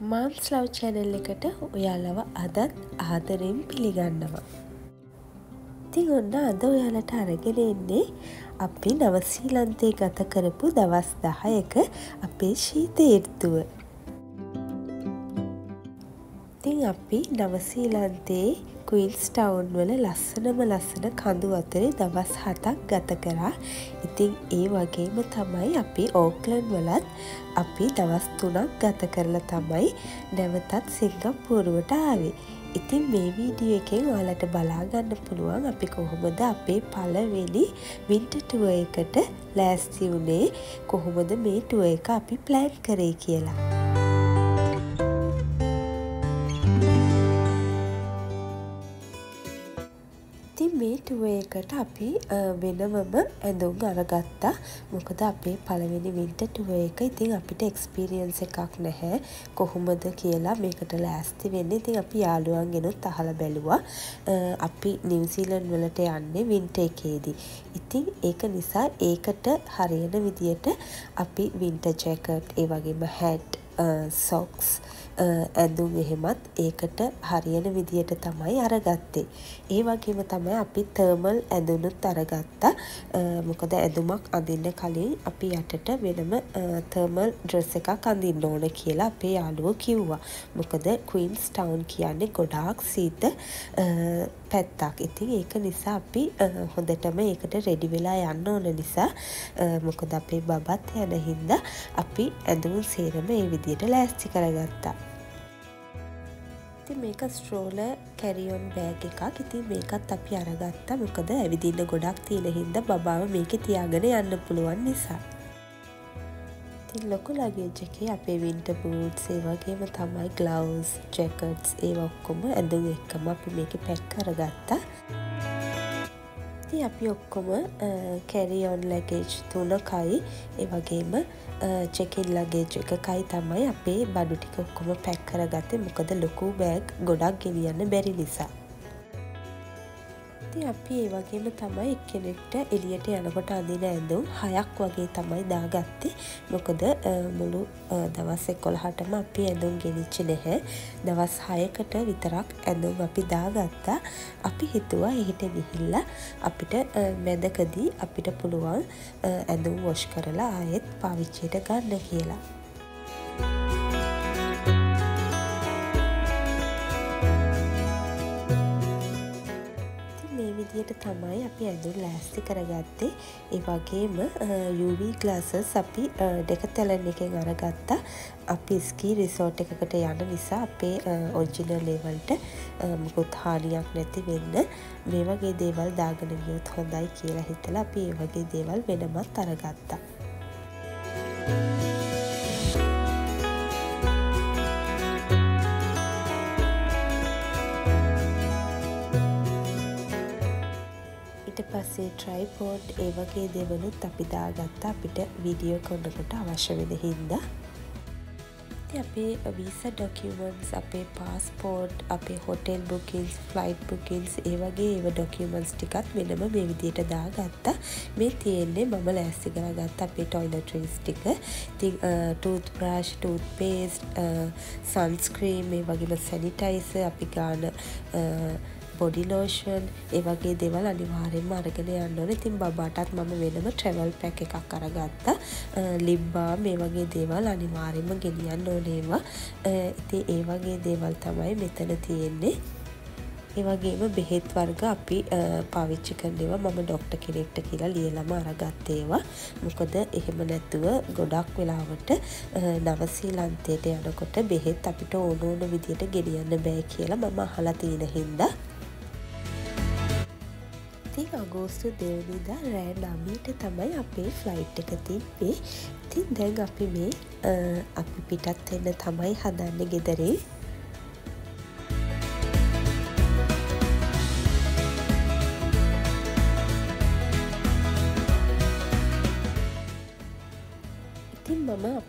මාම්ස් love channel එකට ඔයාලව අදත් ආදරයෙන් පිළිගන්නවා. ඉතින් ඔන්න අද ඔයාලට අරගෙන එන්නේ අපි නවසීලන්තේ ගත කරපු දවස් දහයක අපේ ශීත එර්තුව. අපි නවසීලන්තේ කුයින්ස් ටවුන් වල ලස්සනම ලස්සන කඳු අතරේ දවස් හතක් ගත කරා ඉතින් ඒ වගේම තමයි අපි ඕක්ලන් වලත් අපි දවස් තුනක් ගත කරලා තමයි නැවතත් සිංගප්පූරුවට ආවේ ඉතින් මේ වීඩියෝ එකෙන් ඔයාලට බලාගන්න පුළුවන් අපි කොහොමද අපේ පළවෙනි වින්ටටුව එකට ලෑස්ති වුණේ කොහොමද මේ ටුව එක අපි ප්ලෑන් කරේ කියලා. මේ ටුව එකට අපි වෙනමම ඇඳුම් අරගත්තා. මොකද අපේ පළවෙනි වින්ට ටුව එක ඉතින් අපිට එක්ස්පිරියන්ස එකක් නැහැ. කොහොමද කියලා මේකට ලෑස්ති වෙන්න. ඉතින් අපි යාළුවන් ගෙනුත් අහල බැලුවා. අපි නිවසීලන් වලට යන්නේ වින්ට එකේදී. ඉතින් ඒක නිසා ඒකට හරියන විදියට අපි වින්ට ජැකට් ඒ වගේම හැට් සොක්ස් ඇඳුම් එහෙමත් ඒකට හරියන විදියට තමයි අරගත්තේ. ඒ වගේම තමයි අපි තර්මල් ඇඳුනුත් අරගත්තා. මොකද ඇඳුමක් අඳින්න කලින් අපි යටට වෙනම තර්මල් ඩ්‍රෙස් එකක් අඳින්න ඕන කියලා අපේ යාළුවෝ කිව්වා. මොකද ක්වීන්ස් ටවුන් කියන්නේ ගොඩාක් සීත පැත්තක්. ඉතින් ඒක නිසා අපි හොඳටම ඒකට රෙඩි වෙලා යන්න ඕන නිසා මොකද අපේ බබත් යන හින්දා අපි ඇඳුම් සේරම ඒ විදියට ලෑස්ති කරගත්තා. ඉතින් මේක ස්ට්‍රෝල කැරියොන් බෑග එකක් ඉතින් මේකත් අපි අරගත්තා මොකද ඇවිදින්න ගොඩක් තියෙන හින්දා බබාව මේකේ තියාගෙන යන්න පුළුවන් නිසා. ඉතින් ලොකු ලගේජ් එකේ අපේ වින්ටර් බූට්ස් ඒ වගේම තමයි ග්ලව්ස්, ජැකට්ස් ඒවා ඔක්කොම ඇඳුම් එක්කම අපි මේකේ පැක් කරගත්තා. ඉතින් අපි ඔක්කොම කැරියොන් ලැගේජ් තුනකයි ඒ වගේම චෙකින් ලගේජ් එකකයි තමයි අපේ බඩු ටික ඔක්කොම පැක් කරගත්තේ මොකද ලොකු බෑග් ගොඩක් ගෙනියන්න බැරි නිසා. ඉතින් අපි ඒ වගේම තමයි එක්කෙනෙක්ට එළියට යනකොට අඳින ඇඳුම් හයක් වගේ තමයි දාගත්තේ. මොකද මුළු දවස් 11ටම අපි ඇඳුම් ගෙනිච්චේ නැහැ. දවස් 6කට විතරක් ඇඳුම් අපි දාගත්තා. අපි හිතුවා එහෙට ගිහිල්ලා අපිට මැදකදී අපිට පුළුවන් ඇඳුම් වොෂ් කරලා ආයෙත් පාවිච්චියට ගන්න කියලා. විදියට තමයි අපි ඇඳුම් ලෑස්ති කරගත්තේ ඒ වගේම UV ග්ලාසස් අපි දෙක තැලන් එකෙන් අරගත්තා අපි ස්කී රිසෝට් එකකට යන නිසා අපේ ඔරිජිනල් ලේවල්ට මුකුත් හානියක් නැති වෙන්න මේ වගේ දේවල් දාගෙන ගියොත් හොඳයි කියලා හිතලා අපි ඒ වගේ දේවල් වෙනමත් අරගත්තා. පස්සේ ට්‍රයිපෝඩ් ඒ වගේ දෙවනුත් අපි දාගත්ත අපිට විඩියෝ කොන්නකොට අවශ්‍ය වෙන හින්දා. අපේ වීස ඩොකියමන්ස් අපේ පාස්පෝර්ට් අපේ හොටෙල් බුකින්ස් ෆ්ලයිට් බුකින්ස් ඒ වගේ ඒව ඩොකියමන්ස් ටිකත් වෙනම මේ විදියට දාගත්තා. මේ තියෙන්නේ මම ලෑස්සි කරගත්ත අපේ ටොයිලට්‍රීස් ටික. ති ටූත් ප්‍රාශ් ටූත් පේස්ට් සන්ස්ක්‍රීම් මේ වගේම සැනිටයිස අපි ගාන බොඩි ලෝෂන් ඒ වගේ දේවල් අනිවාර්යෙන්ම අරගෙන යන්න ඕනේ. ඉතින් බබාටත් මම වෙනම ට්‍රැවල් පැක් එකක් අරගත්තා. ලිප් බාම් මේ වගේ දේවල් අනිවාර්යෙන්ම ගෙනියන්න ඕනේ ඒවා. ඉතින් ඒ වගේ දේවල් තමයි මෙතන තියෙන්නේ. ඒ වගේම බෙහෙත් වර්ග අපි පාවිච්චි කරන ඒවා මම ඩොක්ටර් කෙනෙක්ට කියලා ලියලම අරගත් ඒවා. මොකද එහෙම නැතුව ගොඩක් වෙලාවට නවසීලන්තයට යනකොට බෙහෙත් අපිට ඕන ඕන විදියට ගෙනියන්න බෑ කියලා මම අහලා තියෙන හින්දා ඉතින් අගෝස්තු දෙවනිදා රෑ නමීට තමයි අපේ ෆ්ලයිට් එක තිබ්බේ. ඉතින් දැන් අපි මේ අපි පිටත් එන්න තමයි හදන්න ගෙදරේ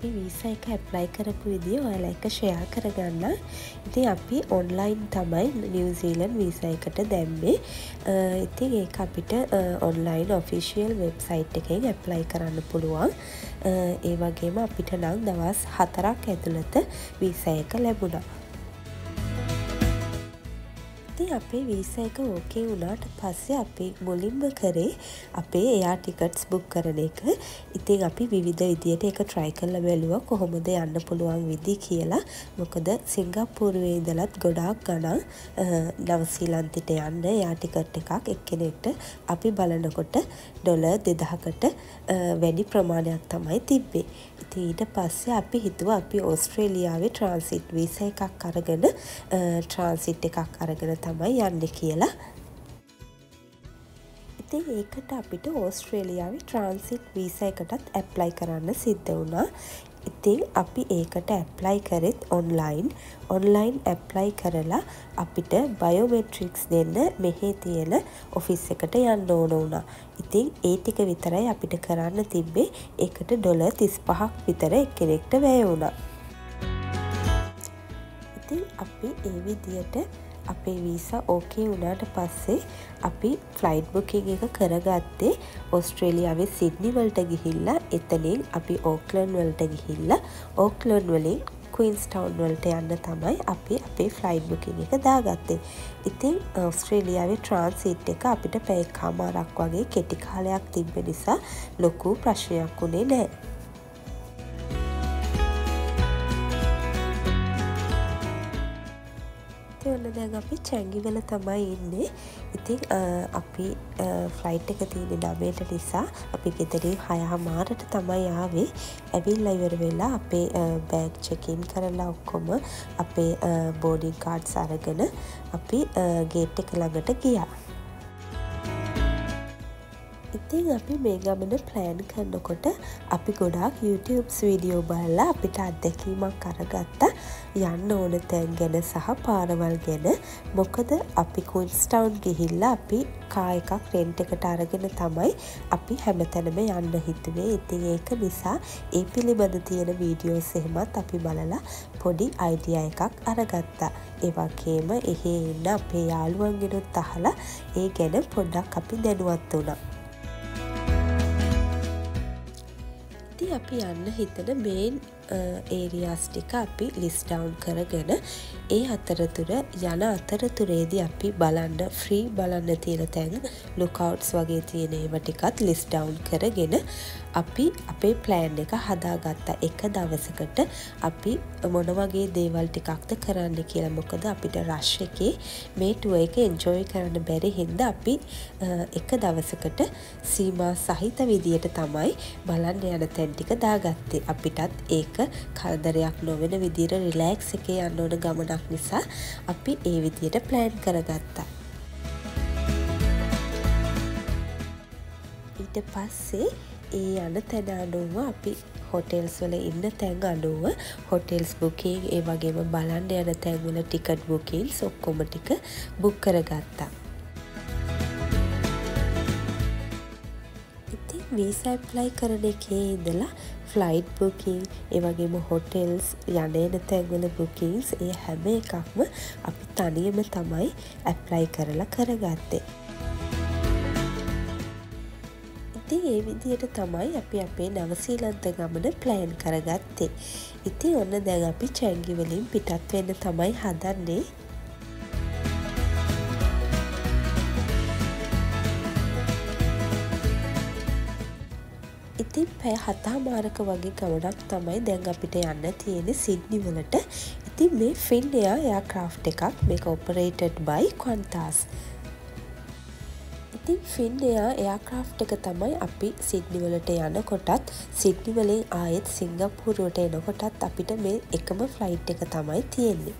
අපි වීස එක ඇප්ලයි කරපු විදිිය ඔයාල එක ෂයා කරගන්න. ඉතින් අපි ඔන්ලයින් තමයි නිවසීලන් වීස එකට දැම්මේ. ඉතින් ඒ අපිට ඔන්ලයින් ඔෆිසිියල් වෙබ්සයිට් එකෙන් ඇප්ලයි කරන්න පුළුවන්. ඒ වගේම අපිට නම් දවස් හතරක් ඇතුළත වීස එක ලැබුණා. ඉතින් අපේ වීස එක ඕකේ වුණාට පස්සේ අපි මුලින්ම කරේ අපේ එයා ටිකට්ස් බුක් කරන එක. ඉතින් අපි විවිධ විදියට එක ට්‍රයි කරලා බැලුවා කොහොමද යන්න පුළුවන් විදි කියලා. මොකද සිංගප්පූරුවේ ඉඳලත් ගොඩාක් ගණන් නවසීලන්තයට යන්න එයා ටිකට් එකක් එක්කෙනෙක්ට අපි බලනකොට ඩොලර් දෙදහකට වැඩි ප්‍රමාණයක් තමයි තිබ්බේ. ඉති ඊට පස්සේ අපි හිතුව අපි ඕස්ට්‍රේලියාවේ ට්‍රන්සිට් වීස එකක් අරගෙන ට්‍රන්සිට් එකක් අරගෙන තමයි යන්න කියලා. ඉතින් ඒකට අපිට ඕස්ට්‍රේලියාවේ ට්‍රන්සිට් වීස එකටත් ඇප්ලයි කරන්න සිද්ධ වුණා. ඉතින් අපි ඒකට ඇප්ලයි කරෙත් ඔන්ලයින් ඔන්ලයින් ඇප්ලයි කරලා අපිට බයෝමෙට්‍රික්ස් දෙන්න මෙහේ තියෙන ඔෆිස් එකට යන්න ඕන වුණා. ඉතින් ඒ ටික විතරයි අපිට කරන්න තිබ්බේ. ඒකට ඩොල තිස් පහක් විතර එක්කෙනෙක්ට වැය වුණා. ඉතින් අපි ඒ විදියට අපේ වීසා ඕකේ වුණාට පස්සේ අපි ෆ්ලයිට් බුකින් එක කරගත්තේ ඔස්ට්‍රේලියාවේ සිඩ්නිවල්ට ගිහිල්ලා එතනින් අපි ඕක්ලන් වලට ගිහිල්ලා. ඕක්ලන් වලින් කයින්ස්ටවන්් වලට යන්න තමයි අපි අපේ ෆ්ලයිට් බුකින් එක දාගත්තේ. ඉතින් ඔස්ට්‍රේලියාවේ ට්‍රන්සිට් එක අපිට පැය කාමාරක් වගේ කෙටි කාලයක් තිබ්බ නිසා ලොකු ප්‍රශ්නයක් වුණේ නෑ දැන් අපි චැංගිවල තමයි ඉන්නේ. ඉතින් අපි ෆ්ලයිට් එක තියෙන නමයට නිසා. අපි ගෙදරින් හයා මාරට තමයි ආවේ. ඇවිල්ලා ඉවර වෙලා අපේ බෑග් චෙකින් කරලා ඔක්කොම අපේ බෝඩින් කාඩ්ස් අරගෙන අපි ගේට් එක ළඟට ගියා. ඉතින් අපි මේ ගමන ප්ලෑන් කරනකොට අපි ගොඩාක් YouTubeස් වීඩියෝ බලලා අපිට අත්දැකීමක් කරගත්තා යන්න ඕන තැන් ගැන සහ පාරවල් ගැන. මොකද අපි කුන්ස්ටවන්් ගිහිල්ලා අපි කා එකක් රෙන්ට් එකට අරගෙන තමයි අපි හැමතැනම යන්න හිතුවේ. ඉතින් ඒක නිසා ඒ පිළිබඳ තියෙන වීඩියෝ සෙහෙමත් අපි බලලා පොඩි අයිඩිය එකක් අරගත්තා. ඒවගේම එහෙ ඉන්න අපේ යාළුවන්ගෙනුත් අහලා ඒ ගැන පොඩ්ඩක් අපි දැනුවත් වුණා. අපි යන්න හිතන මේන් ඒරියාස් uh, ටික අපි ලිස්ඩවන්් කරගෙන ඒ අතරතුර යන අතරතුරේදී අපි බලන්න ෆ්‍රී බලන්න තියෙන තැන් ලොකවට්ස් වගේ තියෙන ඒව ටිකත් ලිස්ඩවන්් කරගෙන අපි අපේ ප්ලෑන් එක හදාගත්තා එක දවසකට අපි මොන වගේ දේවල් ටිකක්ද කරන්න කියලා. මොකද අපිට රශ් එකේ මේ ටුව එක එන්ජෝයි කරන්න බැරි හින්ද අපි එක දවසකට සීමා සහිත විදියට තමයි බලන්න යන තැන් ටික දාගත්තේ. අපිටත් ඒක කල්දරයක් නොවෙන විදිර රිලෑක්ස් එකේ යන්න ඕන ගමනක් නිසා අපි ඒ විදියට ප්ලෑන් කරගත්තා. ඊට පස්සේ ඒ යන තැන අනුව අපි හොටෙල්ස් වල ඉන්න තැන් අනුව හොටෙල්ස් බුකින් ඒ වගේම බලන්න යන තැන්වල ටිකට් බුකින් ඔක්කොම ටික බුක් කරගත්තා. ඉතින් වීසයිප්ලයි කරන එකේ ඉඳලා ෆ්ලයිට් බුකින් ඒවගේම හොටෙල්ස් යනන තැන්වල බුකින්ස් ඒ හැම එකක්ම අපි තනියම තමයි ඇප්ලයි කරලා කරගත්තේ. ඒ විදියට තමයි අපි අපේ නවසීලන්ත ගමන ප්ලෑන් කරගත්තේ. ඉතින් ඔන්න දැන් අපි චැංගිවලින් පිටත් වෙන්න තමයි හදන්නේ. ඉතින් පැය හතා මාරක වගේ ගමනක් තමයි දැන් අපිට යන්න තියෙන සිද්නි වලට ඉතින් මේ ෆින් එයා එයා ක්‍රාෆ් එකක් මේක ඔපරේටඩ් බයි කොන්තාස්. ඉතින් ෆින් එයා එයාක්‍රාෆ් එක තමයි අපි සිඩ්නිවලට යන කොටත්. සිඩ්නිවලින් ආයෙත් සිංගප්පුරුවට එනකොටත් අපිට මේ එකම ෆ්ලයිට් එක තමයි තියෙන්නේ.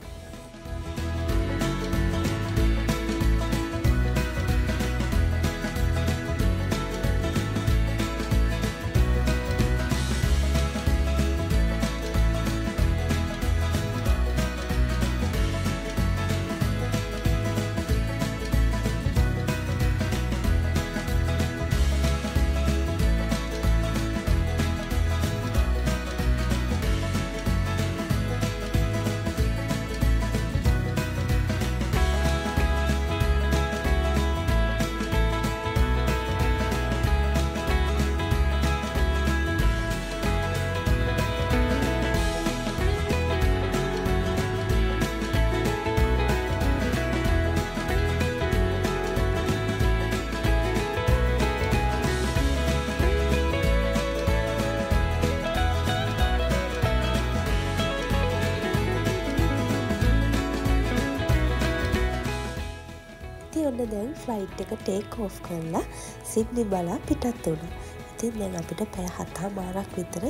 ෆ්ලයිට් එක ටේක් ඕෆ් කරලා සිද්නි බලා පිටත් වුණ. ඉතින් දැන් අපිට පැය හතා මාරක් විතර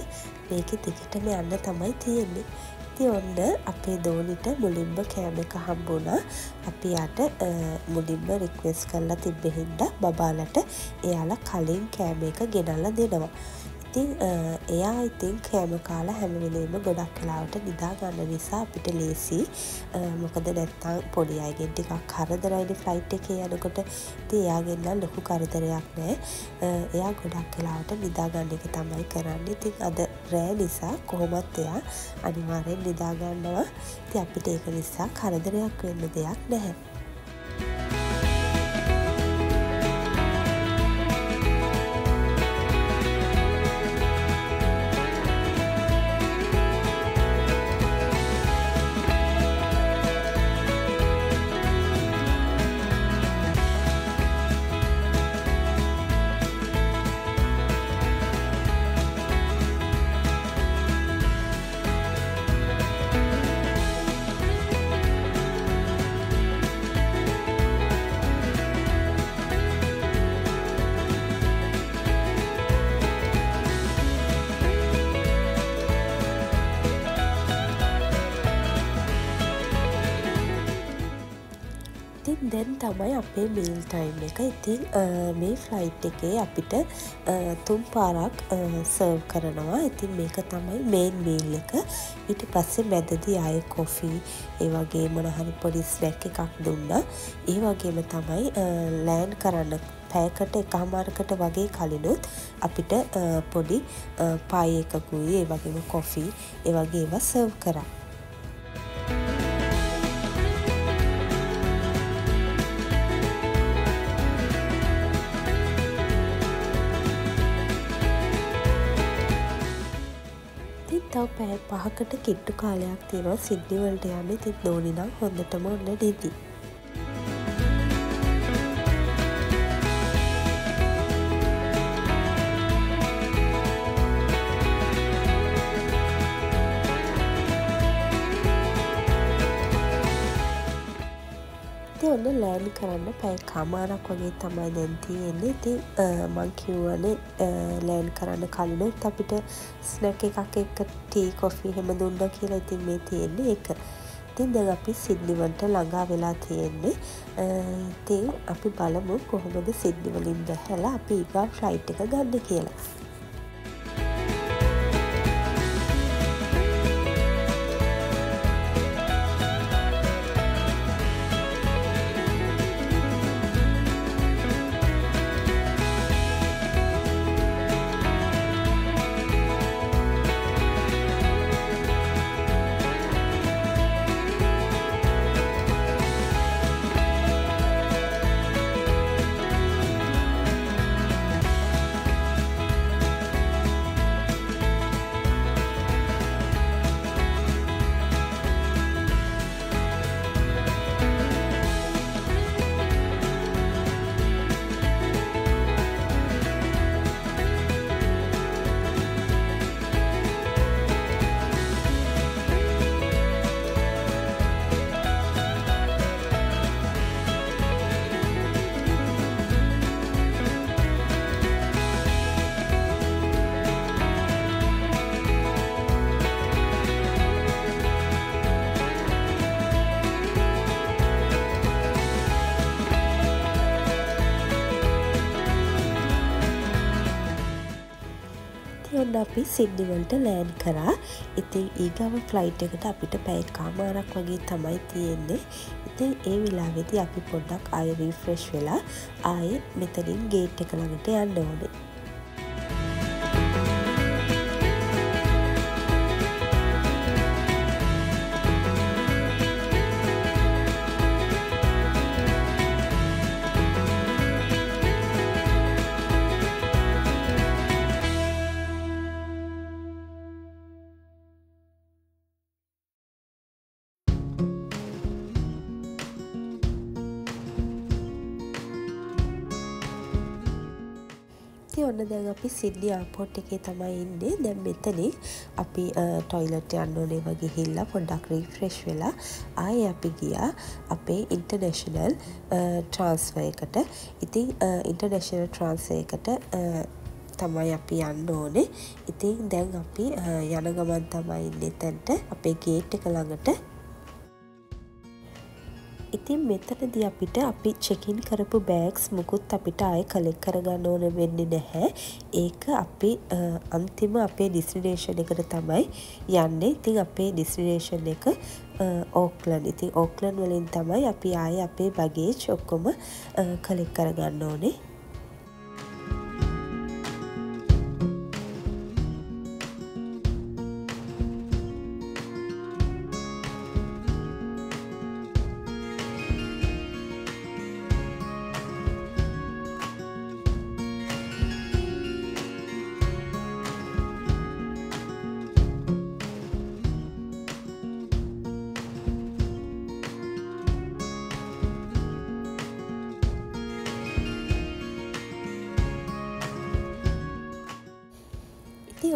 මේක දිගටම යන්න තමයි තියෙන්නේ. ඉති ඔන්න අපේ දෝනිට මුලින්ම කෑම එක හම්බුණා. අපි යට මුලින්ම රික්වෙස් කරලා තිබ්බෙහින්ද බබාලට එයාලා කලින් කෑම එක ගෙනල්ල දෙනවා. ඉතින් එයා ඉතින් කෑම කාලා හැමවෙලේම ගොඩක් කලාවට නිදා ගන්න නිසා අපිට ලේසි. මොකද නැත්තං පොඩි අයගෙන් ටිකක් කරදරයින ෆ්ලයිට් එක යනකොට. ති එයාගෙන්න්න ලොකු කරදරයක් නෑ. එයා ගොඩක් කලාවට නිදාගන්න එක තමයි කරන්න. ඉතින් අද රෑ නිසා කොහොමත් එයා අනිවාරයෙන් නිදාගන්නවා ති අපිට ඒක නිසා කරදරයක් වෙන්න දෙයක් නැහැ. දැන් තමයි අපේ මීල් ටයිම් එක. ඉතින් මේ ෆ්ලයිට් එකේ අපිට තුම් පාරක් සර්ව් කරනවා. ඉතින් මේක තමයි මේන් මීල් එක. ඊට පස්සේ මැදදි අය කොෆී ඒ වගේ මොනහරි පොඩි ස්නැක් එකක් දුන්න. ඒ වගේම තමයි ලෑන් කරන්න පෑකට එක හමාරකට වගේ කලිනුත් අපිට පොඩි පාය එකකුයි ඒ වගේම කොෆී ඒ වගේ ඒවා සර්ව් කරා. පහකට කිට්ටු කාලයක් තියෙනවා සිද්ධිවලට යන්න ඉතින් දෝනිනම් හොඳටම ඔන්න නිදී. කරන්න පැය කමාරක් වගේ තමයි දැන්තියෙන්නේ ඉති මං කිව්වනේ ලෑන් කරන්න කලිනුත් අපිට ස්නැක එකක් එක ටී කොෆී හෙම දුන්න කියලා ඉතින් මේ තියෙන්නේ එක ඉතින් දැන් අපි සිද්නිවන්ට ළඟා වෙලා තියෙන්නේ. ඉතින් අපි බලමු කොහොමද සිද්නිවලින් බැහැලා අපි ඊගා ෆ්ලයිට් එක ගන්න කියලා. අපි සිද්ධිවලට ලෑන් කරා. ඉතින් ඒගව ෆ්ලයිට් එකට අපිට පැයි කාමාරක් වගේ තමයි තියෙන්නේ. ඉතින් ඒ විලාවෙදි අපි පොඩ්ඩක් අය රීෆ්‍රෙශ් වෙලා ආය මෙතනින් ගේට් එක ළඟට යන්න ඕනේ. අපි සිද්නි ආපෝට් එකේ තමයි ඉන්නේ. දැන් මෙතනින් අපි ටොයිලට් යන්න ඕනේ වගේ හිල්ලා පොඩ්ඩක් රීෆ්‍රෙෂ් වෙලා ආය අපි ගියා අපේ ඉන්ටර්නේශනල් ට්‍රන්ස්ෆර් එකට. ඉතින් ඉන්ටර්නේශනල් ට්‍රන්ස්ෆර් එකට තමයි අපි යන්න ඕනේ. ඉතින් දැන් අපි යන ගමන් තමයි ඉන්න එතැන්ට අපේ ගේට් එක ළඟට. ඉතින් මෙතනදී අපිට අපි චෙකින් කරපු බෑග්ස් මුකුත් අපිට ආය කලෙක් කරගන්න ඕන වෙන්නේ නැහැ. ඒක අපි අන්තිම අපේ ඩිස්ටිනේෂන් එකට තමයි යන්න. ඉතින් අපේ ඩිස්ටිනේෂන් එක ඕක්ලන් ඉතින් ඕක්ලන් වලින් තමයි අපි ආය අපේ බගේච් ඔක්කොම කලෙක් කරගන්න ඕනේ.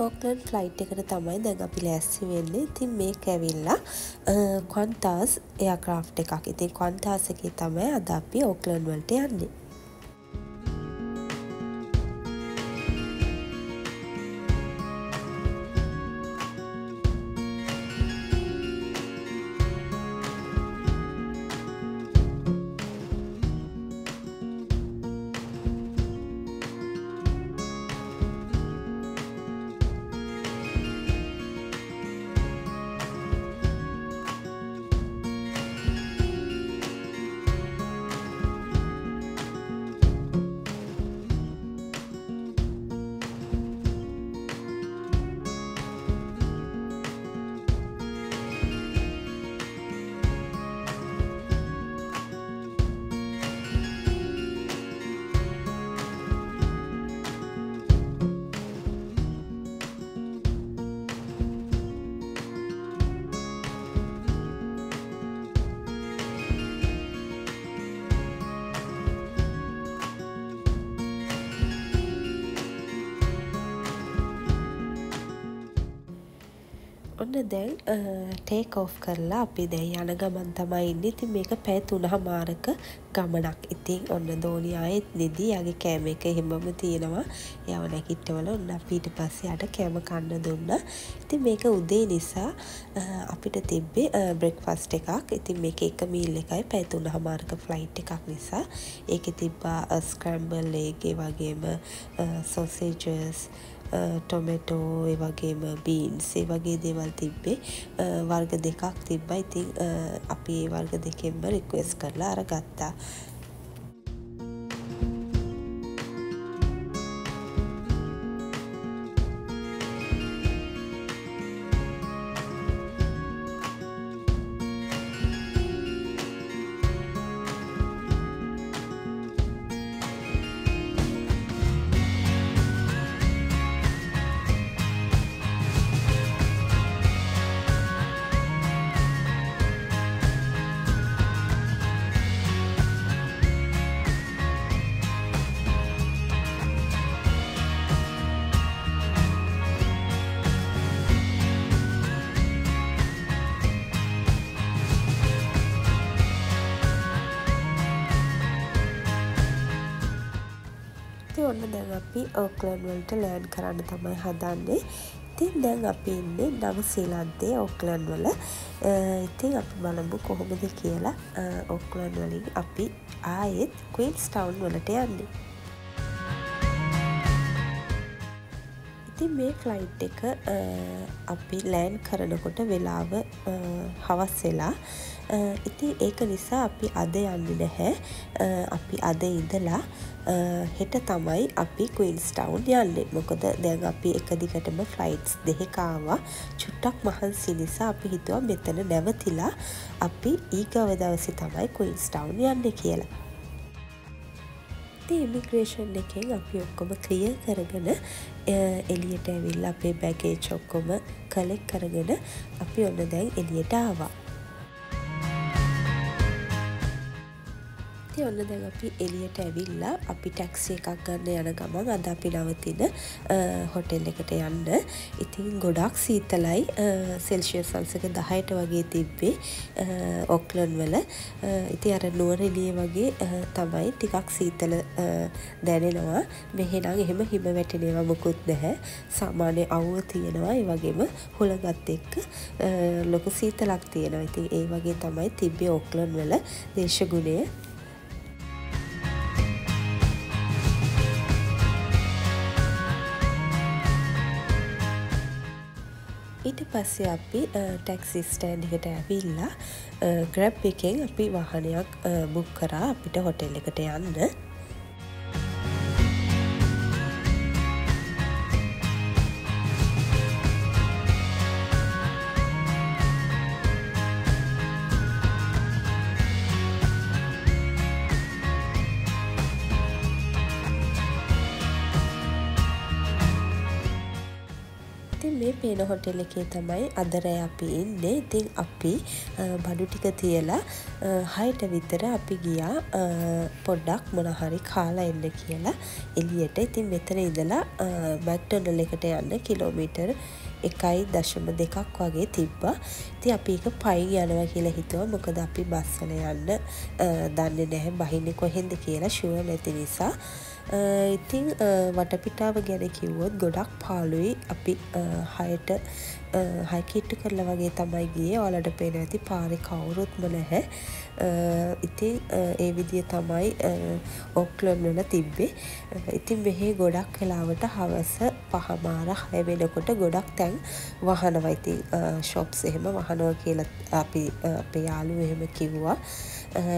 ඕක්ලන්් ෆ්ලයිට් එකට තමයි දැන් අපි ලැස්සි වෙන්නේ. ඉතින් මේ කැවිල්ලා කොන්තාස් එයක්‍රාෆ් එකක්. ඉතින් කොන්තාස එක තමයි අද අපි ඕක්ලන්් වලට යන්නේ. ඔන්න දැන් ටේක් ඕෆ් කරලා අපි දැන් යන ගමන් තමයි ඉන්න. ඉතින් මේක පැය තුනහ මාරක ගමනක්. ඉතින් ඔන්න දෝනි ආයෙත් නිදී යගේ කෑම එක එහෙමම තියෙනවා. යව නැකිට්ටවල ඔන්න අපි ඊට පස්සේ යට කෑම කන්න දුන්නා. ඉතින් මේක උදේ නිසා අපිට තිබ්බේ බ්‍රෙක්ෆාස්ට් එකක්. ඉතින් මේක එක මීල් එකයි පැය තුනහ මාරක ෆ්ලයිට් එකක් නිසා. ඒකේ තිබ්බා ස්ක්‍රැම්බල් එග් ඒ වගේම සොසේජස් ටොමෙටෝ ඒ වගේම බීන්ස් ඒ වගේ දේවල් තිබ්බේ. වර්ග දෙකක් තිබ්බා. ඉතින් අපි ඒ වර්ග දෙකෙන්ම රික්වෙස් කරලා අර ගත්තා අපි ඕක්ලන්ඩ් වලට ලෑන්ඩ් කරන්න තමයි හදන්නේ. ඉතින් දැන් අපි ඉන්නේ නවසීලන්තයේ ඕක්ලන්ඩ් වල. ඉතින් අපි බලමු කොහොමද කියලා ඕක්ලන්ඩ් වලින් අපි ආයෙත් ක්වීන්ස් ටවුන් වලට යන්නේ. ඉතින් මේ ෆ්ලයිට් එක අපි ලෑන් කරනකොට වෙලාව හවස් වෙලා ඉතින් ඒක නිසා අපි අද යන්නේ නැහැ. අපි අද ඉඳලා හෙට තමයි අපි ක්වීන්ස් ටවුන් යන්නේ. මොකද දැන් අපි එක දිගටම ෆ්ලයිට්ස් දෙහෙක ආවා. චුට්ටක් මහන්සි නිසා අපි හිතුවා මෙතන නැවතිලා අපි ඊගව දවසේ තමයි ක්වීන්ස් ටවුන් යන්නේ කියලා. ඉමිග්‍රේෂන් එකෙන් අපි ඔක්කොම ක්‍රිය කරගෙන එලියට ඇවිල්ල අපේ බැගේ චොක්කොම කලෙක් කරගෙන අපි ඔන්න දැන් එලියට ආවා. ඉති ඔන්න දැන් අපි එලියට ඇවිල්ලා අපි ටැක්සි එකක් ගන්න යන ගමන් අද අපි නවතින හොටෙල් එකට යන්න. ඉතින් ගොඩක් සීතලයි. සෙල්ශිය සල්සක දහයට වගේ තිබ්බේ ඔක්ලන් වල. ඉති අර නුවරලිය වගේ තමයි ටිකක් සීතල දැනෙනවා. මෙහෙනම් එහෙම හිම වැටෙනවා මොකුත් නැහැ. සාමාන්‍ය අවුව තියෙනවා. ඒ වගේම හොළගත් එක්ක ලොකු සීතලක් තියෙනවා. ඉතින් ඒ වගේ තමයි තිබ්බේ ඔක්ලන් වල දේශගුණය. ඊට පස්සේ අපි ටැක්සි ස්ටෑන්් එකට ඇවිල්ලා ග්‍රැබ් එකෙන් අපි වාහනයක් බුක් කරා අපිට හොටෙල් එකට යන්න. හොටෙල් එකේ තමයි අදරෑ අපි ඉන්නේ. ඉතින් අපි බඩු ටික තියලා හයට විතර අපි ගියා පොඩ්ඩක් මොනහරි කාලා එන්න කියලා. එලියට ඉතින් මෙතන ඉඳලා මැක්ටොනල් එකට යන්න කිලෝමීටර් එකයි දශම දෙකක් වගේ තිබ්බා. ති අපි එක පයි යනවා කියලා හිතුව. මොකද අපි බස්සල යන්න දන්න නැහැ. බහින්න කොහෙන්ද කියලා ශුව නැති නිසා. ඉතිං වටපිටාව ගැන කිව්වොත් ගොඩක් පාලුයි අපි හයට හයිකිට්ටු කරලා වගේ තමයි ගිය. ඔලට පේන ඇති පාරි කවුරුත්ම නැහැ. ඉතින් ඒ විදිය තමයි ඔක්ලන් වල තිබ්බේ. ඉතින් මෙහේ ගොඩක් වෙලාවට හවස පහමාර හය වෙනකොට ගොඩක් තැන් වහනවා. ඉතින් ශොප්ස් එහෙම වහනවා කියලා අපි අපේ යාලු එහෙම කිව්වා.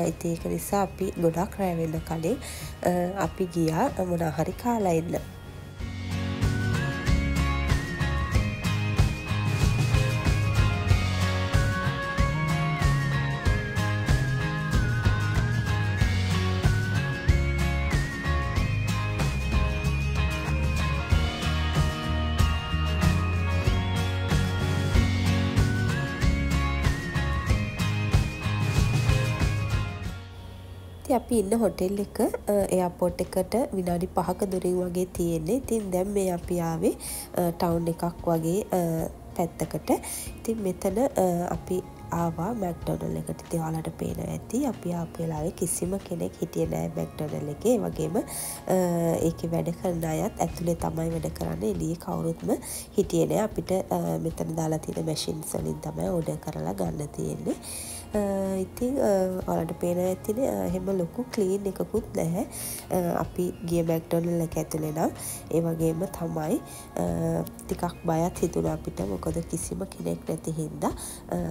ඉති ඒක නිසා අපි ගොඩක් රෑවෙන්න කලින් අපි ගියා මොනාහරි කාලා එන්න අපි ඉන්න හොටෙල් එක එයාපෝට් එකට විනාඩි පහක දුරින් වගේ තියෙන්නේ. ඉතින් දැම් මේ අපි ආවේ ටවුන් එකක් වගේ පැත්තකට. ඉතින් මෙතන අපි ආවා මැක්ඩොනල් එකට. ඉතින් ඔයාලට පේන ඇති අපි ආපු වෙලාවේ කිසිම කෙනෙක් හිටියේ නෑ මැක්ඩොනල් එකේ. වගේම ඒකේ වැඩ කරන අයත් ඇතුලේ තමයි වැඩ කරන්නේ. එළියේ කවුරුත්ම හිටියේ නෑ අපිට මෙතන දාලා තියෙන මැෂින්ස් වලින් තමයි ඕඩර් කරලා ගන්න තියෙන්නේ. ඉතින් ඔලට පේන ඇතින එහෙම ලොකු කලීන් එකකුත් නැහැ. අපි ගිය මැක්ඩොනල් එක ඇතුළෙනම් ඒ වගේම තමයි ටිකක් බයත් හිතුන අපිට. මොකද කිසිම කෙනෙක් නැති හින්දා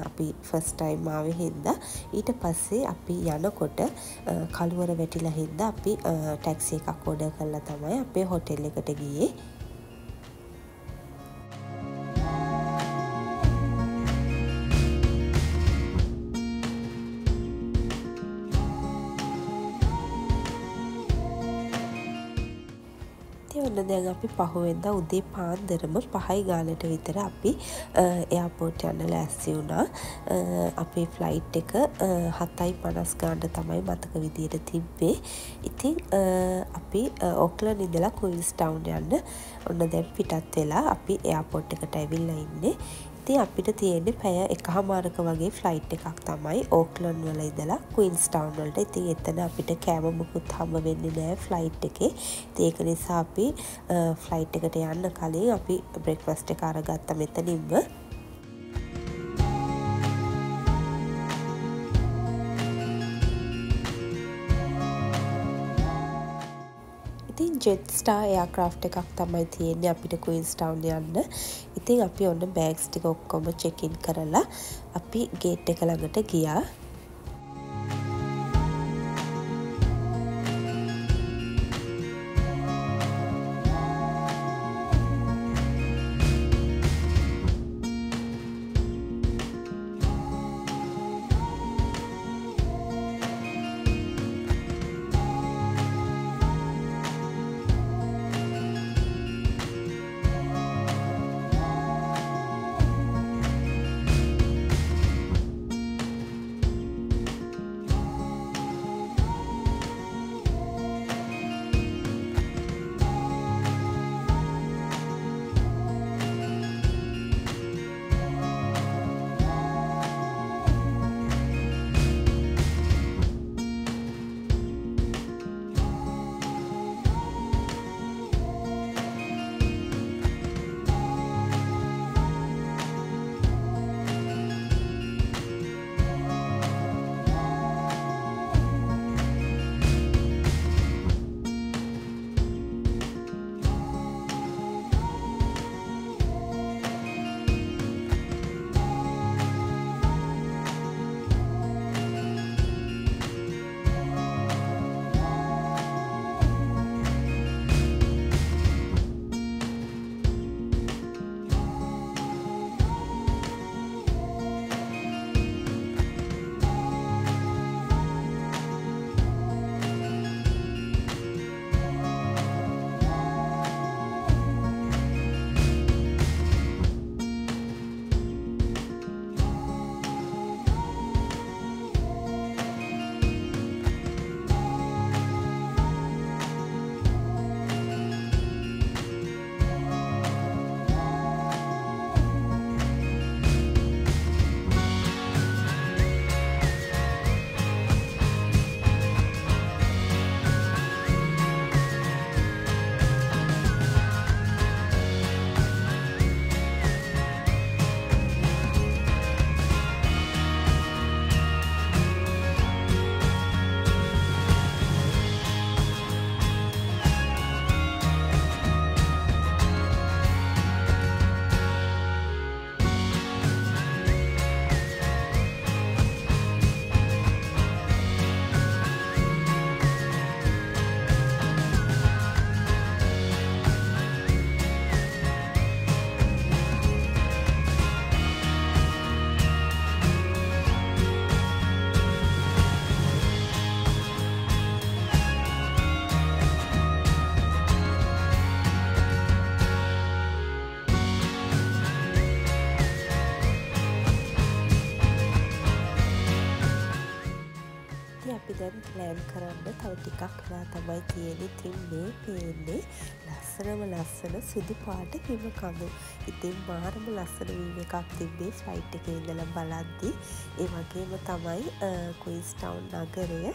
අපි ෆස්ටයිම් ආව හින්දා. ඊට පස්සේ අපි යනකොට කළුවර වැටිලා හින්දා අපි ටැක්සි එකක් ඕඩ කරලා තමයි අපේ හොටෙල් එකට ගියේ. අපි පහුවෙන්ද උදේ පාන්දරම පහයි ගානට විතර අපි එයාපෝට් යන්න ලෑස්සි වුණා. අපේ ෆ්ලයිට් එක හතයි පනස් ගාන්ඩ තමයි මතක විදියට තිබ්බේ. ඉතින් අපි ඔක්ලන් ඉඳලා කුයිල්ස් ටවුන් යන්න. ඔන්න දැන් පිටත් වෙලා අපි එයාපෝට් එකට ඇවිල්ලා ඉන්නේ. ඉතින් අපිට තියෙන්නේ පැය එක හමාරක වගේ ෆ්ලයිට් එකක් තමයි ඕක්ලන් වල ඉදලා ක්වීන්ස් ටවුන් වලට. ඉතින් එතන අපිට කෑම මුකුත් හම්බ වෙන්නේ නැහැ ෆ්ලයිට් එකේ. ඉතින් ඒක නිසා අපි ෆ්ලයිට් එකට යන්න කලින් අපි බ්‍රෙක්ෆාස්ට් එක අරගත්තා මෙතනින්ම. ඉතින් ජෙට් ස්ටා එයාක්‍රාෆ් එකක් තමයි තියෙන්නේ අපිට කුයින්ස් ටවුන් යන්න. ඉතින් අපි ඔන්න බෑග්ස් ටික ඔක්කොම චෙකින් කරලා අපි ගේට් එක ළඟට ගියා. ප්ලෑන් කරන්න තව ටිකක් වෙලා තමයි තියෙන ඉතින් මේ පේන්නේ ලස්සනම ලස්සන සුදු පාට හිම කඳු. ඉතින් මාරම ලස්සන වීම එකක් තිබ්බේ ෆ්ලයිට් එක ඉඳලා බලද්දි. ඒ වගේම තමයි කුයිස්ටවුන් නගරය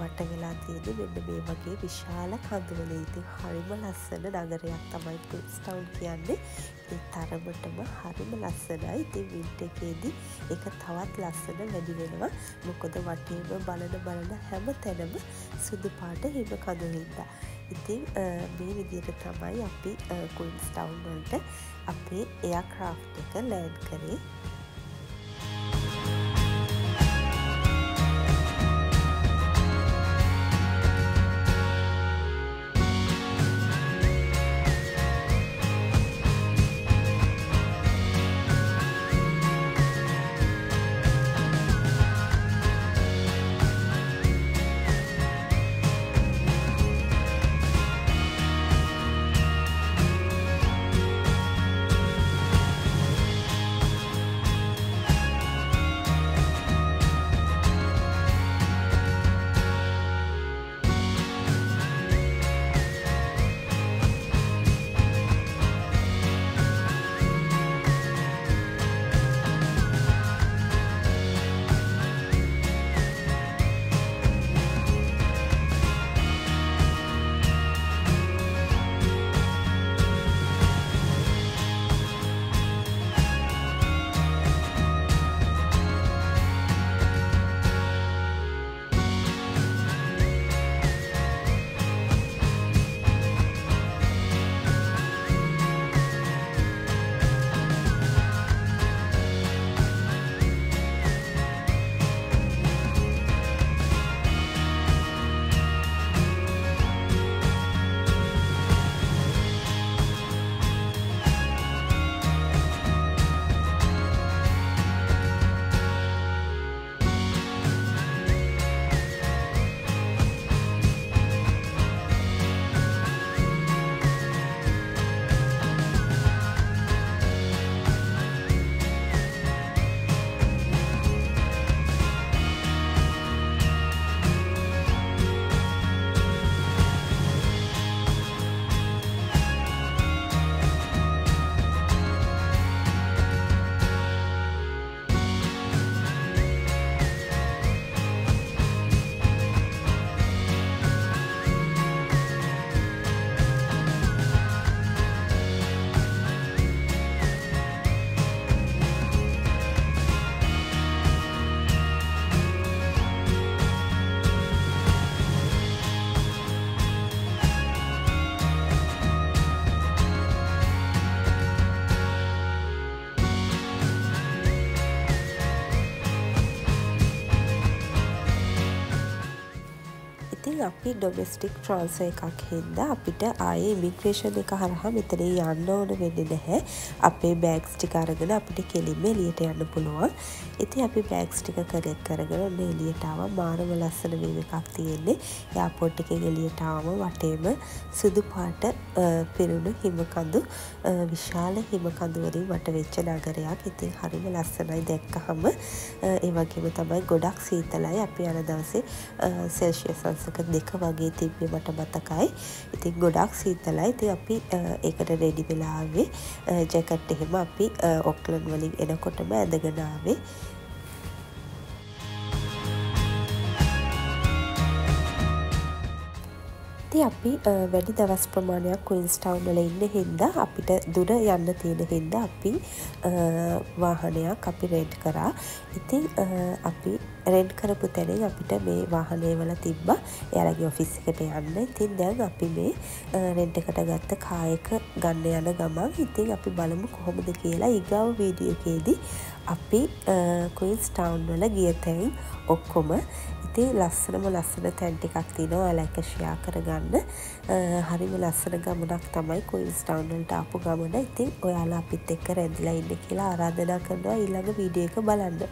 වට වෙලා තියෙන මෙන්න මේ වගේ විශාල කඳුවල. ඉතින් හරිම ලස්සන නගරයක් තමයි කුයිස්ටවුන් කියන්නේ. ඒ තරමටම හරිම ලස්සනයි. ඉතින් වින්ට එකේදී එක තවත් ලස්සන වැඩි වෙනවා. මොකොද වටේම බලන බලන හැම තැනම සුදු පාට හිම කඳුහින්දා ඉතින් මේ විදියට තමයි අපි කුයින්ස් ටවුන් වලට අපේ එයා ක්‍රාෆ් එක ලෑන් කරේ. අපි ඩොමස්ටික් ට්‍රන්ස එකක් හින්ද අපිට ආය ඉමිග්‍රේෂන් එක හරහා මෙතන යන්න ඕන වෙන්න නැහැ. අපේ බෑග්ස් ටික අරගෙන අපිට කෙලින්ම එලියට යන්න පුළුවන්. ඉති අපි බෑග්ස් ටික කලෙක් කරගෙන ඔන්න එලියටාව මාරම ලස්සන වීම එකක් තියෙන්නේ. යාපොට් එකෙන් එලියටාවම වටේම සුදු පාට පිරුණු හිමකඳු විශාල හිමකඳුවලින් වට වෙච්ච නගරයක්. ඉතින් හරිම ලස්සනයි. දැක්කහම ඒ වගේම තමයි ගොඩක් සීතලයි. අපි යන දවසේ සෙල්ශිය සංසක දෙක වගේ තිබ්බේ මට මතකයි. ඉතින් ගොඩක් සීතලයි. ඉතින් අපි ඒකට රෙඩි වෙලාවේ ජැකට් එහෙම අපි ඔක්ලන් වලින් එනකොටම ඇඳගෙන ඉති අපි වැඩි දවස් ප්‍රමාණයක් කුයින්ස්ටවුන් වල ඉන්න හින්දා අපිට දුර යන්න තියෙන හින්දා අපි වාහනයක් අපි රෙඩ් කරා. ඉතින් අපි රෙඩ් කරපු තැනින් අපිට මේ වාහනය වල තිබ්බා. එයාලගේ ඔෆිස් එකට යන්න. ඉතින් දැන් අපි මේ රෙඩ් එකට ගත්ත කායක ගන්න යන ගමන් ඉතින් අපි බලමු කොහොමද කියලා. ඊගාව වීඩියෝකේදී අපි කුයින්ස් ටවුන් වල ගිය තැන් ඔක්කොම ඉතින් ලස්සනම ලස්සන තැන් ටිකක් තියෙනවා ඔයාලා එක ෂෙයා කරගන්න. හරිම ලස්සන ගමනක් තමයි කුයින්ස් ටවුන් වලට ආපු ගමන. ඉතින් ඔයාලා අපිත් එක්ක රැඳිලා ඉන්න කියලා ආරාධනා කරනවා ඊළඟ වීඩියෝ එක බලන්න.